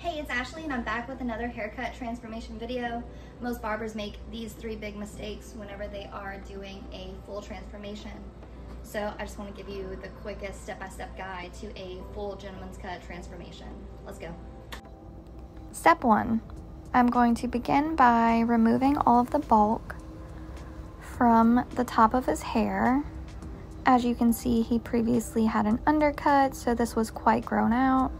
Hey, it's Ashlee and I'm back with another haircut transformation video. Most barbers make these three big mistakes whenever they are doing a full transformation. So I just want to give you the quickest step-by-step -step guide to a full gentleman's cut transformation. Let's go. Step one, I'm going to begin by removing all of the bulk from the top of his hair. As you can see, he previously had an undercut, so this was quite grown out.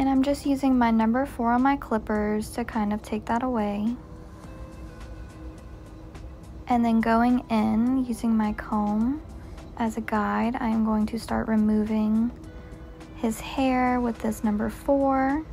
And I'm just using my number four on my clippers to kind of take that away. And then going in, using my comb as a guide, I am going to start removing his hair with this number four.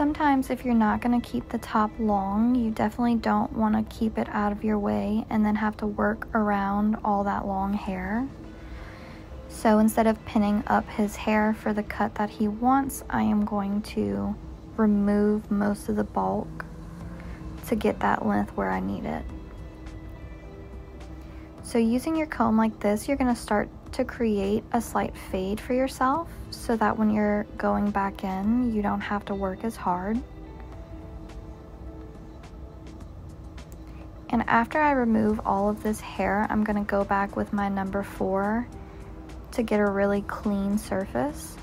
Sometimes if you're not going to keep the top long, you definitely don't want to keep it out of your way and then have to work around all that long hair. So instead of pinning up his hair for the cut that he wants, I am going to remove most of the bulk to get that length where I need it. So using your comb like this, you're going to start to create a slight fade for yourself so that when you're going back in, you don't have to work as hard. And after I remove all of this hair, I'm gonna go back with my number four to get a really clean surface.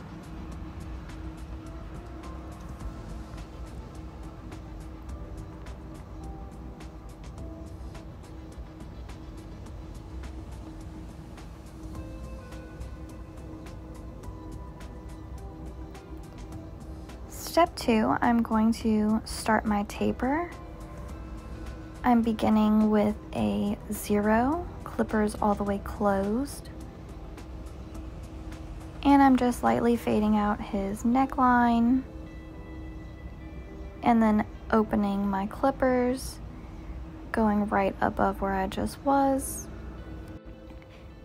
Step two, I'm going to start my taper. I'm beginning with a zero, clippers all the way closed. And I'm just lightly fading out his neckline and then opening my clippers, going right above where I just was.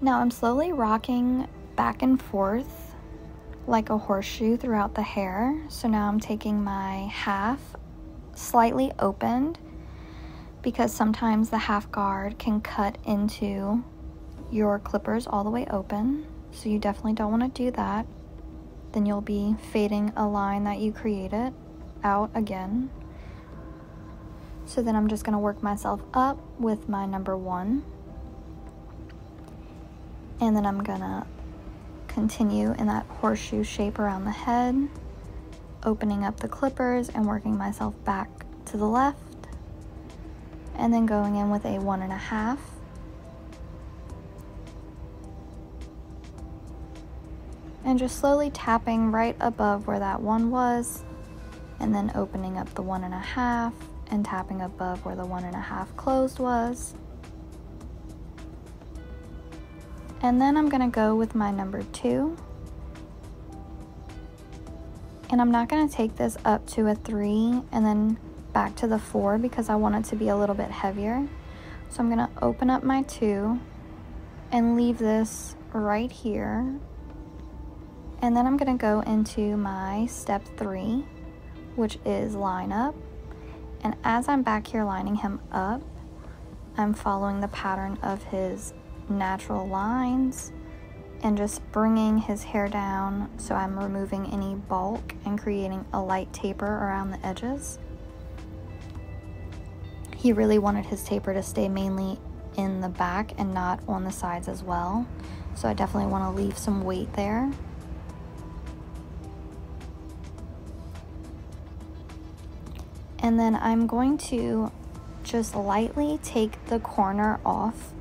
Now I'm slowly rocking back and forth like a horseshoe throughout the hair. So now I'm taking my half slightly opened because sometimes the half guard can cut into your clippers all the way open. So you definitely don't want to do that. Then you'll be fading a line that you created out again. So then I'm just going to work myself up with my number one. And then I'm going to continue in that horseshoe shape around the head, opening up the clippers and working myself back to the left, and then going in with a one and a half. And just slowly tapping right above where that one was, and then opening up the one and a half and tapping above where the one and a half closed was. And then I'm gonna go with my number two. And I'm not gonna take this up to a three and then back to the four because I want it to be a little bit heavier. So I'm gonna open up my two and leave this right here. And then I'm gonna go into my step three, which is line up. And as I'm back here lining him up, I'm following the pattern of his natural lines and just bringing his hair down so I'm removing any bulk and creating a light taper around the edges. He really wanted his taper to stay mainly in the back and not on the sides as well. So I definitely want to leave some weight there. And then I'm going to just lightly take the corner off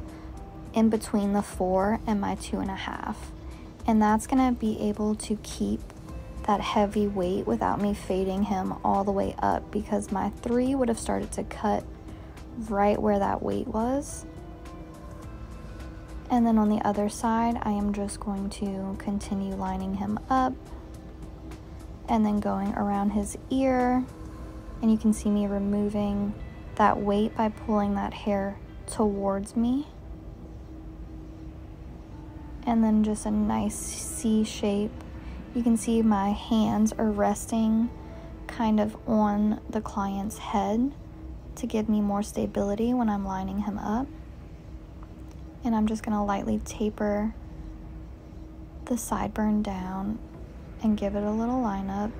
in between the four and my two and a half. And that's gonna be able to keep that heavy weight without me fading him all the way up because my three would have started to cut right where that weight was. And then on the other side, I am just going to continue lining him up and then going around his ear. And you can see me removing that weight by pulling that hair towards me and then just a nice C shape. You can see my hands are resting kind of on the client's head to give me more stability when I'm lining him up. And I'm just going to lightly taper the sideburn down and give it a little line up.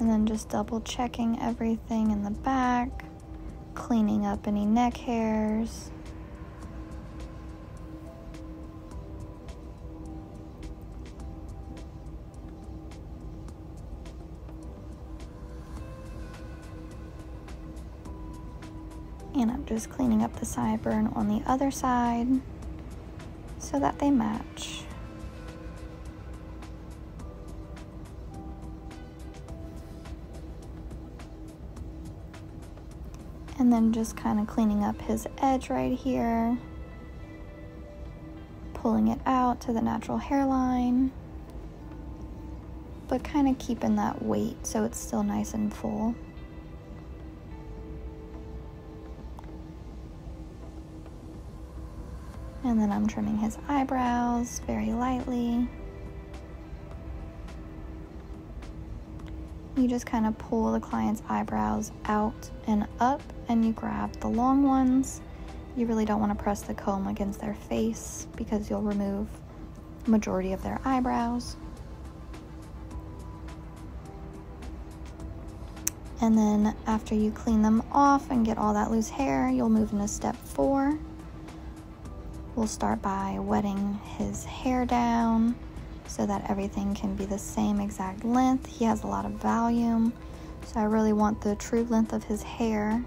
And then just double checking everything in the back, cleaning up any neck hairs. And I'm just cleaning up the sideburn on the other side so that they match. And then just kind of cleaning up his edge right here, pulling it out to the natural hairline, but kind of keeping that weight so it's still nice and full. And then I'm trimming his eyebrows very lightly. You just kind of pull the client's eyebrows out and up, and you grab the long ones. You really don't want to press the comb against their face because you'll remove majority of their eyebrows. And then after you clean them off and get all that loose hair, you'll move into step four. We'll start by wetting his hair down so that everything can be the same exact length. He has a lot of volume, so I really want the true length of his hair.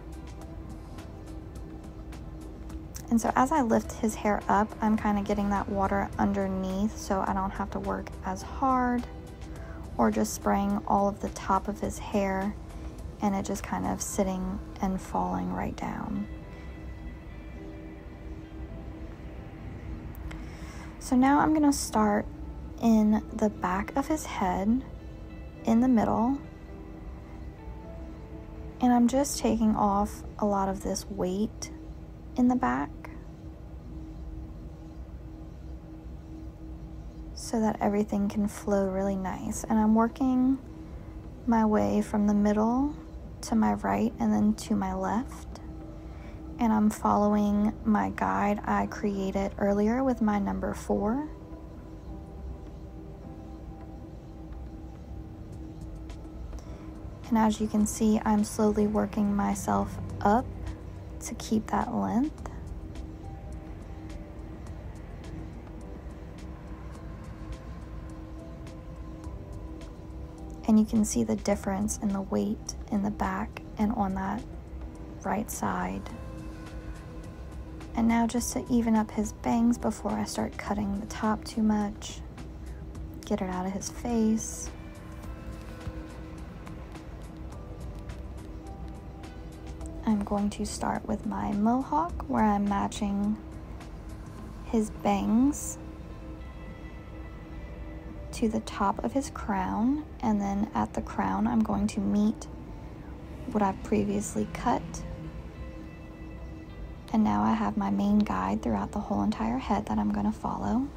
And so as I lift his hair up, I'm kind of getting that water underneath so I don't have to work as hard or just spraying all of the top of his hair and it just kind of sitting and falling right down. So now I'm going to start in the back of his head, in the middle, and I'm just taking off a lot of this weight in the back so that everything can flow really nice. And I'm working my way from the middle to my right and then to my left and I'm following my guide I created earlier with my number four. And as you can see, I'm slowly working myself up to keep that length. And you can see the difference in the weight in the back and on that right side. And now just to even up his bangs before I start cutting the top too much, get it out of his face. I'm going to start with my mohawk where I'm matching his bangs to the top of his crown and then at the crown I'm going to meet what I've previously cut and now I have my main guide throughout the whole entire head that I'm going to follow.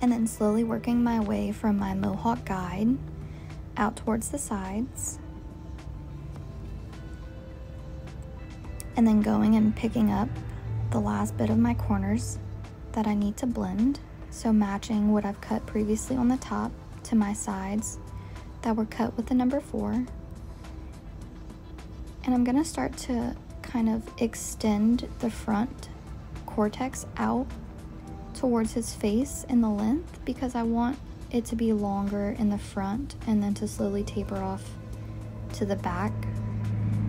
And then slowly working my way from my mohawk guide out towards the sides. And then going and picking up the last bit of my corners that I need to blend. So matching what I've cut previously on the top to my sides that were cut with the number four and I'm gonna start to kind of extend the front cortex out towards his face in the length because I want it to be longer in the front and then to slowly taper off to the back.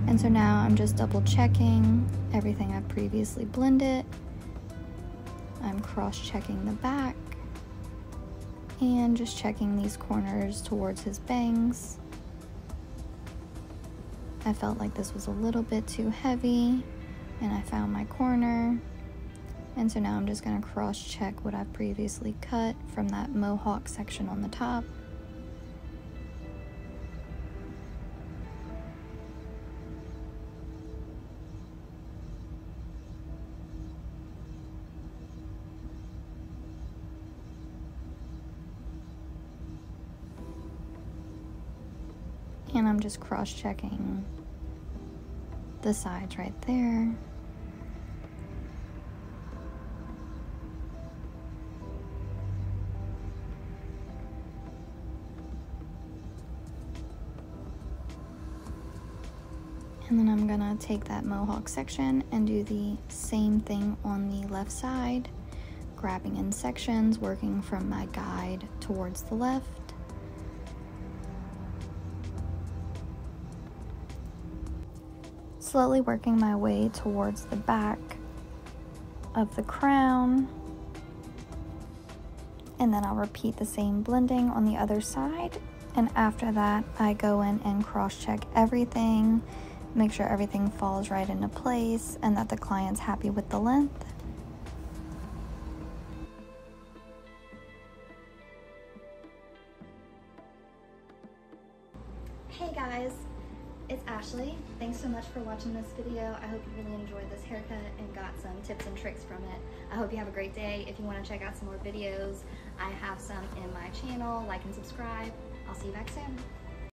And so now I'm just double checking everything I've previously blended. I'm cross checking the back and just checking these corners towards his bangs. I felt like this was a little bit too heavy and I found my corner. And so now I'm just going to cross check what I've previously cut from that mohawk section on the top. And I'm just cross checking the sides right there. And then I'm gonna take that mohawk section and do the same thing on the left side, grabbing in sections, working from my guide towards the left. Slowly working my way towards the back of the crown. And then I'll repeat the same blending on the other side. And after that, I go in and cross check everything make sure everything falls right into place and that the client's happy with the length. Hey guys, it's Ashlee. Thanks so much for watching this video. I hope you really enjoyed this haircut and got some tips and tricks from it. I hope you have a great day. If you want to check out some more videos, I have some in my channel. Like and subscribe. I'll see you back soon.